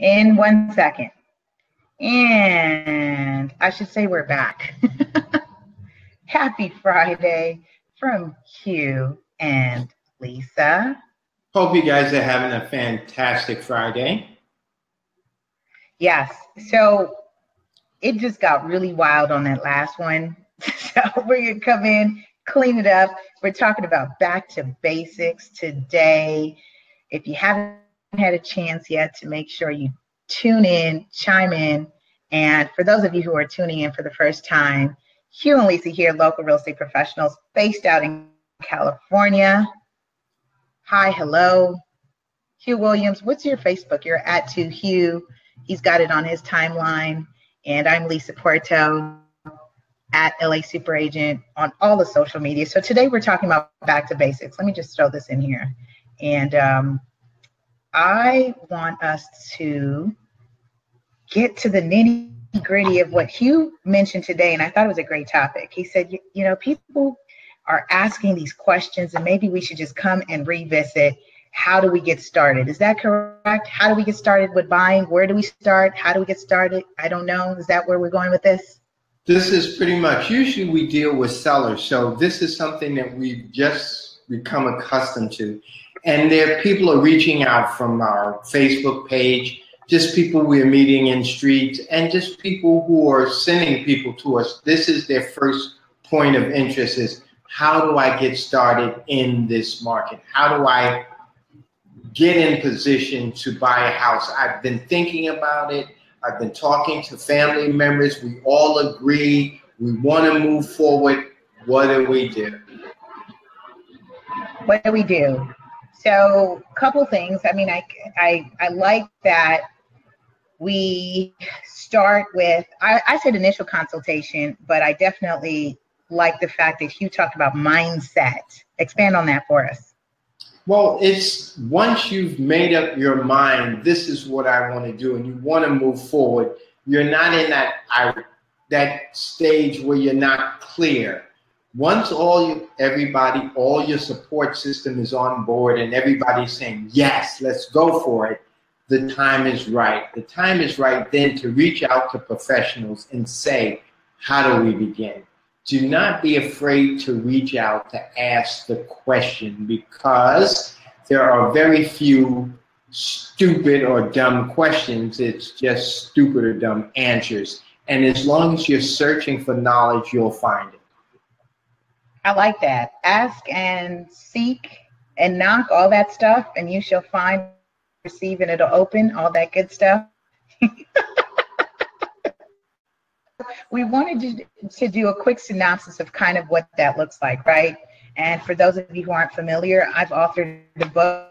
in one second. And I should say we're back. Happy Friday from Hugh and Lisa. Hope you guys are having a fantastic Friday. Yes. So it just got really wild on that last one. so we're going to come in, clean it up. We're talking about back to basics today. If you haven't had a chance yet to make sure you tune in, chime in. And for those of you who are tuning in for the first time, Hugh and Lisa here, local real estate professionals based out in California. Hi, hello. Hugh Williams, what's your Facebook? You're at to Hugh. He's got it on his timeline. And I'm Lisa Puerto at LA Super Agent on all the social media. So today we're talking about back to basics. Let me just throw this in here. And um, I want us to get to the nitty gritty of what Hugh mentioned today. And I thought it was a great topic. He said, you, you know, people are asking these questions, and maybe we should just come and revisit how do we get started? Is that correct? How do we get started with buying? Where do we start? How do we get started? I don't know. Is that where we're going with this? This is pretty much, usually we deal with sellers. So this is something that we've just become accustomed to. And there people are reaching out from our Facebook page, just people we're meeting in streets, and just people who are sending people to us. This is their first point of interest is how do I get started in this market? How do I get in position to buy a house? I've been thinking about it. I've been talking to family members. We all agree we want to move forward. What do we do? What do we do? So, a couple things. I mean, I, I, I like that we start with, I, I said initial consultation, but I definitely like the fact that you talked about mindset. Expand on that for us. Well, it's once you've made up your mind, this is what I want to do, and you want to move forward. You're not in that I, that stage where you're not clear once all everybody, all your support system is on board and everybody's saying, yes, let's go for it, the time is right. The time is right then to reach out to professionals and say, how do we begin? Do not be afraid to reach out to ask the question because there are very few stupid or dumb questions. It's just stupid or dumb answers. And as long as you're searching for knowledge, you'll find it. I like that. Ask and seek and knock, all that stuff, and you shall find, receive, and it'll open, all that good stuff. we wanted to, to do a quick synopsis of kind of what that looks like, right? And for those of you who aren't familiar, I've authored the book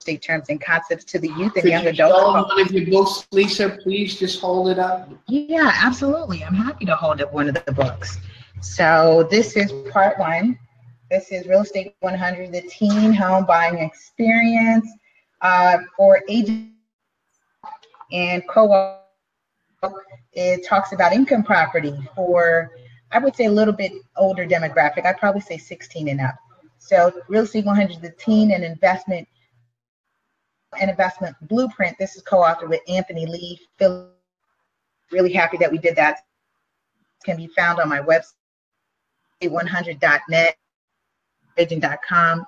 state terms and concepts to the youth and Could young you adults. show one of your books, Lisa? Please just hold it up. Yeah, absolutely. I'm happy to hold up one of the books. So this is part one. This is Real Estate 100, the teen home buying experience uh, for agents and co-op. It talks about income property for, I would say, a little bit older demographic. I'd probably say 16 and up. So Real Estate 100, the teen and investment and investment blueprint. This is co-authored with Anthony Lee. Feel really happy that we did that. It can be found on my website 100.net, agent.com,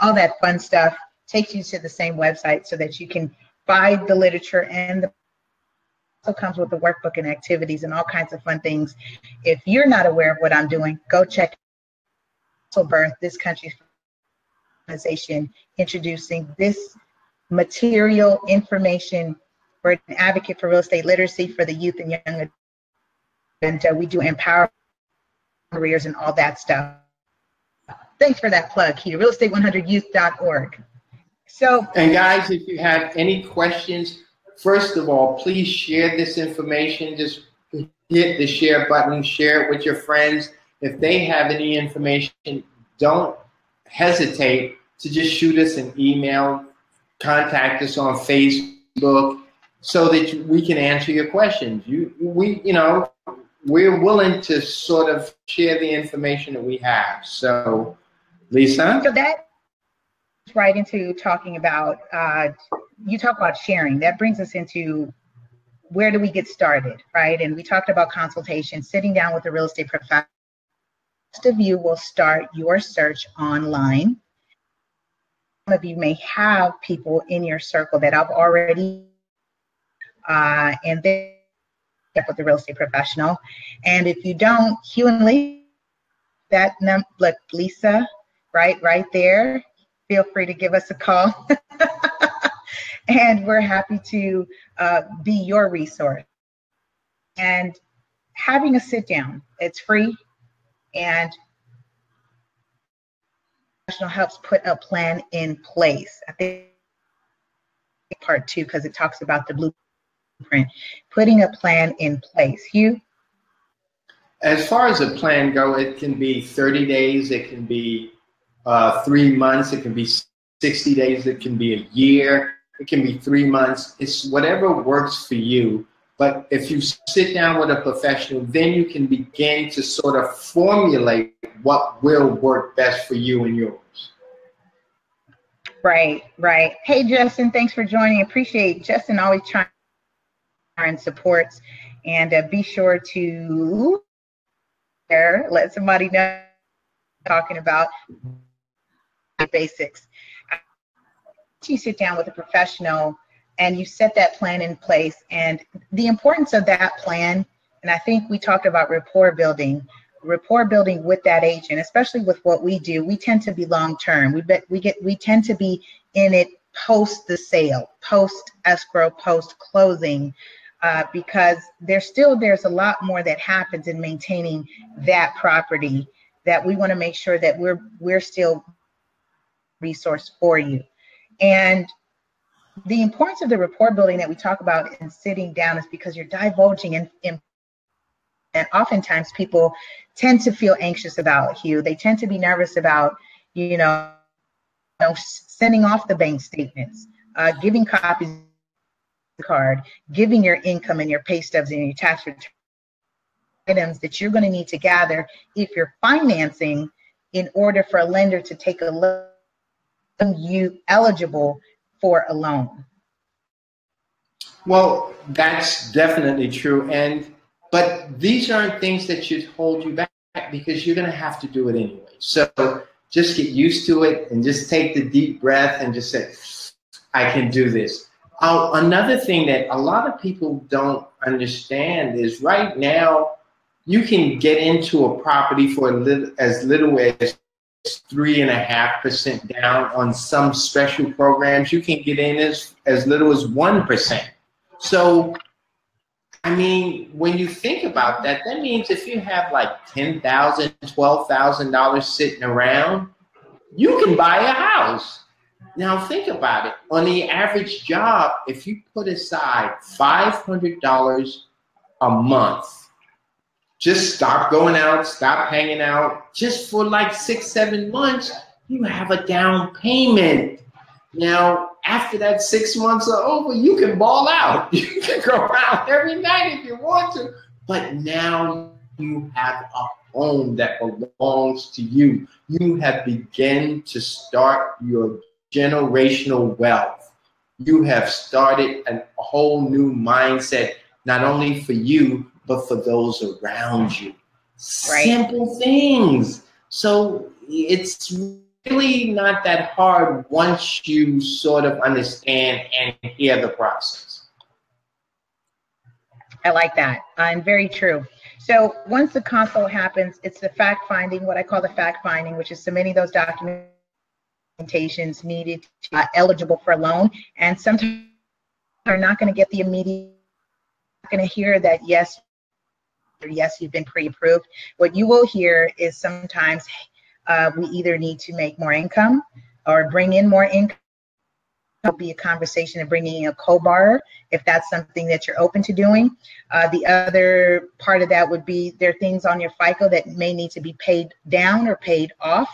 all that fun stuff takes you to the same website so that you can buy the literature and the also comes with the workbook and activities and all kinds of fun things. If you're not aware of what I'm doing, go check Birth, this country's organization, introducing this material information for an advocate for real estate literacy for the youth and young. And uh, we do empower careers and all that stuff. Thanks for that plug here, realestate100youth.org. So, and guys, if you have any questions, first of all, please share this information. Just hit the share button, share it with your friends. If they have any information, don't hesitate to just shoot us an email, contact us on Facebook so that we can answer your questions. You, we, you know, we're willing to sort of share the information that we have. So, Lisa? So that right into talking about uh, you talk about sharing. That brings us into where do we get started, right? And we talked about consultation, sitting down with a real estate professional. Most of you will start your search online. Some of you may have people in your circle that I've already, uh, and then with a real estate professional. And if you don't, Hugh and Lee, that number, look, Lisa, right, right there. Feel free to give us a call. and we're happy to uh, be your resource. And having a sit down, it's free and professional helps put a plan in place. I think part two because it talks about the putting a plan in place. Hugh? As far as a plan go, it can be 30 days, it can be uh, three months, it can be 60 days, it can be a year, it can be three months. It's whatever works for you. But if you sit down with a professional, then you can begin to sort of formulate what will work best for you and yours. Right, right. Hey, Justin, thanks for joining. Appreciate Justin always trying and supports. And uh, be sure to let somebody know talking about basics. You sit down with a professional and you set that plan in place. And the importance of that plan, and I think we talked about rapport building, rapport building with that agent, especially with what we do, we tend to be long term. We bet we get we tend to be in it post the sale, post escrow, post closing, uh, because there's still there's a lot more that happens in maintaining that property that we want to make sure that we're we're still resource for you. And the importance of the rapport building that we talk about in sitting down is because you're divulging in, in and oftentimes people tend to feel anxious about you. They tend to be nervous about, you know, you know sending off the bank statements, uh, giving copies card, giving your income and your pay stubs and your tax return items that you're going to need to gather if you're financing in order for a lender to take a look you eligible for a loan? Well, that's definitely true. And but these aren't things that should hold you back because you're gonna have to do it anyway. So just get used to it and just take the deep breath and just say, I can do this. Uh, another thing that a lot of people don't understand is right now you can get into a property for little, as little as three and a half percent down on some special programs. You can get in as, as little as one percent. So I mean, when you think about that, that means if you have like ten thousand, twelve thousand dollars sitting around, you can buy a house. Now think about it. On the average job, if you put aside five hundred dollars a month just stop going out, stop hanging out. Just for like six, seven months, you have a down payment. Now, after that six months are over, you can ball out. You can go out every night if you want to. But now you have a home that belongs to you. You have begun to start your generational wealth. You have started a whole new mindset, not only for you, but for those around you. Right. Simple things. So it's really not that hard once you sort of understand and hear the process. I like that. Uh, and very true. So once the consult happens, it's the fact finding, what I call the fact finding, which is submitting those documentations needed to, uh, eligible for a loan. And sometimes are not going to get the immediate, going to hear that yes, or yes, you've been pre-approved. What you will hear is sometimes uh, we either need to make more income or bring in more income. It'll be a conversation of bringing in a co-borrower if that's something that you're open to doing. Uh, the other part of that would be there are things on your FICO that may need to be paid down or paid off,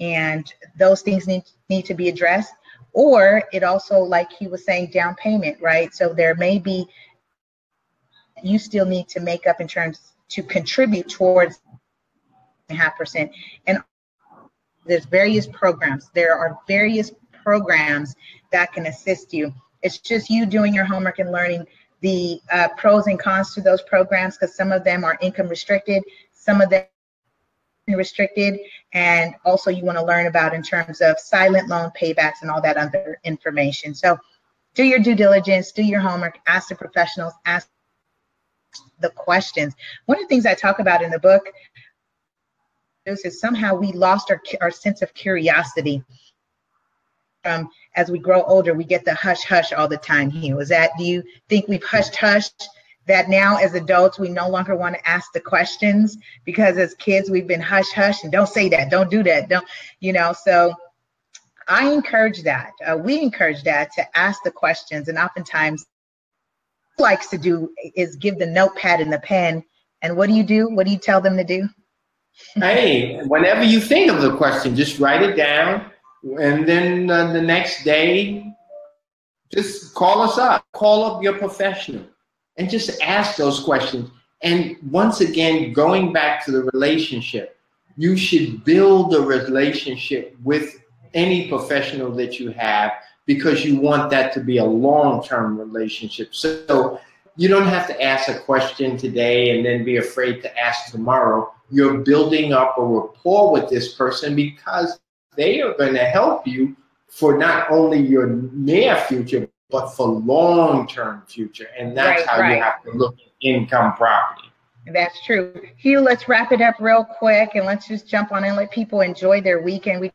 and those things need need to be addressed. Or it also, like he was saying, down payment, right? So there may be you still need to make up in terms to contribute towards a half percent. And there's various programs. There are various programs that can assist you. It's just you doing your homework and learning the uh, pros and cons to those programs because some of them are income restricted, some of them restricted, and also you want to learn about in terms of silent loan paybacks and all that other information. So do your due diligence, do your homework, ask the professionals, ask the questions. One of the things I talk about in the book is somehow we lost our, our sense of curiosity. Um, as we grow older, we get the hush hush all the time. Here, is that? Do you think we've hushed hushed? That now, as adults, we no longer want to ask the questions because as kids we've been hush hush and don't say that, don't do that, don't you know? So I encourage that. Uh, we encourage that to ask the questions, and oftentimes likes to do is give the notepad and the pen. And what do you do? What do you tell them to do? hey, whenever you think of the question, just write it down, and then uh, the next day, just call us up, call up your professional, and just ask those questions. And once again, going back to the relationship, you should build a relationship with any professional that you have because you want that to be a long-term relationship. So you don't have to ask a question today and then be afraid to ask tomorrow. You're building up a rapport with this person because they are going to help you for not only your near future, but for long-term future. And that's right, how right. you have to look at income property. That's true. Hugh, let's wrap it up real quick and let's just jump on and let people enjoy their weekend. We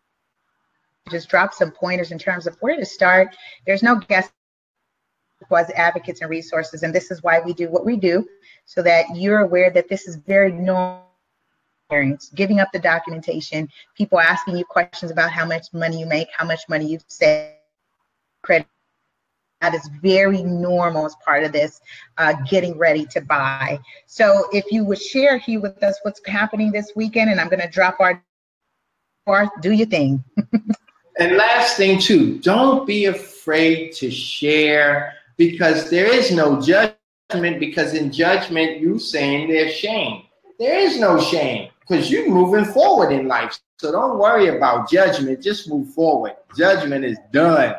just drop some pointers in terms of where to start. There's no guest was advocates and resources, and this is why we do what we do, so that you're aware that this is very normal giving up the documentation, people asking you questions about how much money you make, how much money you save, credit. That is very normal as part of this uh, getting ready to buy. So if you would share here with us what's happening this weekend, and I'm going to drop our, our do your thing. And last thing too, don't be afraid to share because there is no judgment because in judgment you saying there's shame. There is no shame because you're moving forward in life. So don't worry about judgment. Just move forward. Judgment is done.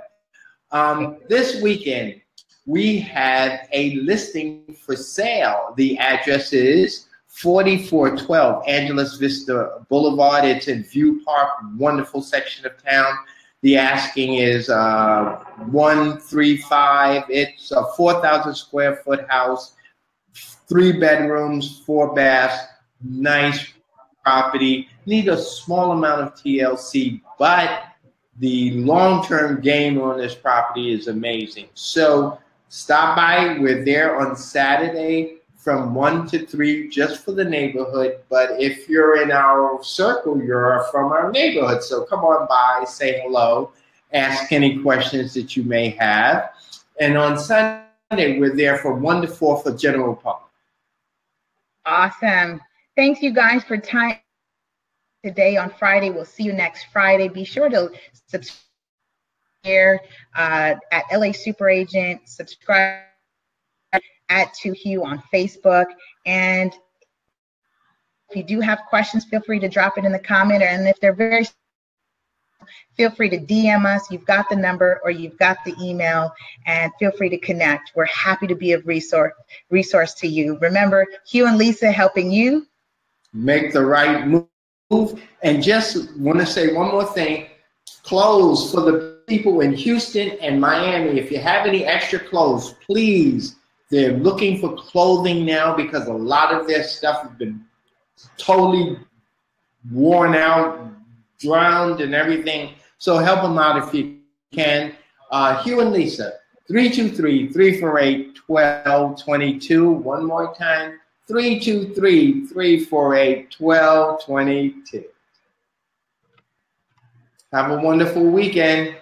Um, this weekend, we have a listing for sale. The address is 4412 Angeles Vista Boulevard. It's in View Park, wonderful section of town. The asking is uh, 135. It's a 4,000 square foot house, three bedrooms, four baths, nice property. Need a small amount of TLC, but the long term gain on this property is amazing. So stop by. We're there on Saturday from one to three just for the neighborhood. But if you're in our circle, you're from our neighborhood. So come on by, say hello, ask any questions that you may have. And on Sunday, we're there from one to four for general public. Awesome. Thanks, you guys, for time today on Friday. We'll see you next Friday. Be sure to subscribe here uh, at LA Super Agent. Subscribe at To Hugh on Facebook. And if you do have questions, feel free to drop it in the comment. And if they're very feel free to DM us. You've got the number or you've got the email, and feel free to connect. We're happy to be a resource resource to you. Remember, Hugh and Lisa helping you make the right move. And just want to say one more thing: clothes for the people in Houston and Miami. If you have any extra clothes, please they're looking for clothing now because a lot of their stuff has been totally worn out, drowned, and everything. So help them out if you can. Uh, Hugh and Lisa, 323 348 1222. One more time 323 348 1222. Have a wonderful weekend.